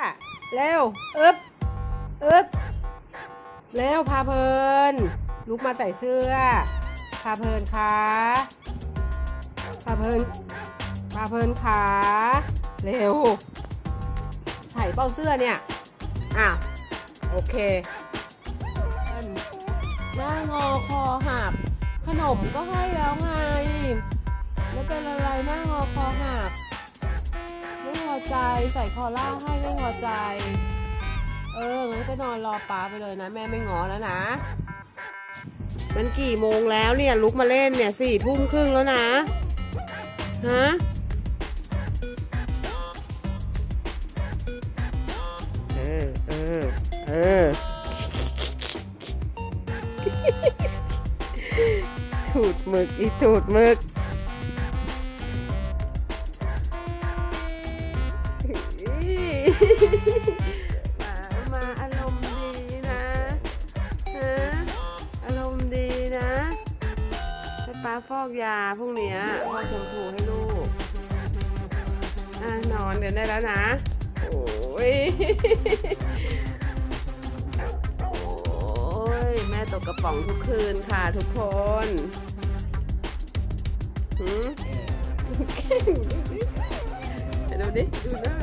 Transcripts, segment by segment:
อะเร็วอึ๊บอึ๊บเร็วพาเพลิน ลุกมาใส่เสื้อ พาเพลินขาพาเพลินพาเพลินขาเร็ว ใส่เป้าเสื้อเนี่ย อะ โอเคหน้างอคอหักขนมก็ให้แล้วไง ไม่เป็นอะไรหน้างอคอหัก อใจ ใส่คอล่าให้ไม่พอใจ เอองั้นก็นอนรอป้าไปเลยนะ แม่ไม่งอแล้วนะ มันกี่โมงแล้วเนี่ยลุกมาเล่นเนี่ยสี่ทุ่มครึ่งแล้วนะฮะเออเออเออถูดหมึกอีถูดหมึก หมามาอารมณ์ดีนะฮะอารมณ์ดีนะให้ป้าฟอกยาพรุ่งเนี้ยฟอกแชมพูให้ลูกอะนอนกันได้แล้วนะโอ้ยโอ้ยแม่ตกกระป๋องทุกคืนค่ะทุกคนหืมเก่งดูดิ ดูหน้า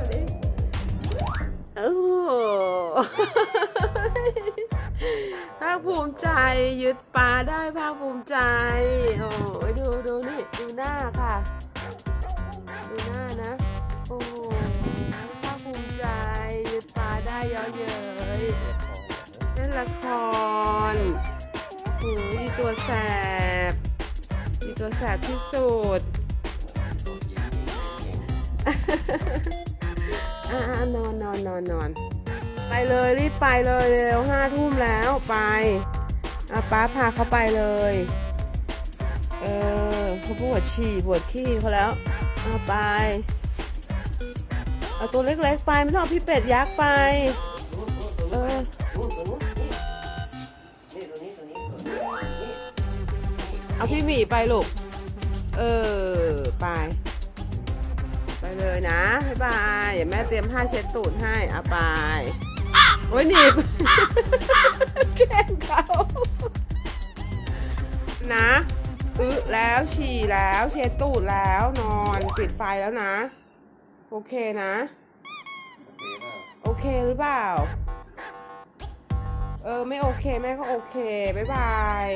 โอ้โหภาคภูมิใจยึดปลาได้ภาคภูมิใจ โอ้ยดูดูนี่ดูหน้าค่ะ ดูหน้านะ โอ้ภาคภูมิใจยึดปลาได้เยอะเย้ยเล่นละครโอ้ยอีตัวแสบอีตัวแสบที่สุดอ่านอนน อนนอนนอนไปเลยรีบไปเลยเร็วห้าทุ่มแล้วไปอาป้าพาเขาไปเลย เออเขาปวดฉี่ปวดขี้เขาแล้วเอาไปเอาตัวเล็กๆไปไม่ต้องเอาพี่เป็ดยักษ์ไป เออเอาพี่หมีไปลูก เออ ไปไป เลยนะบ๊ายบายเดี๋ยวแม่เตรียมผ้าเช็ดตูดให้เอาไปโอ้ยหนีบแกล้งเขานะอึแล้วฉี่แล้วเช็ดตูดแล้วนอนปิดไฟแล้วนะ โอเคนะ โอเคหรือเปล่า เออ ไม่โอเค แม่ก็โอเค บ๊ายบาย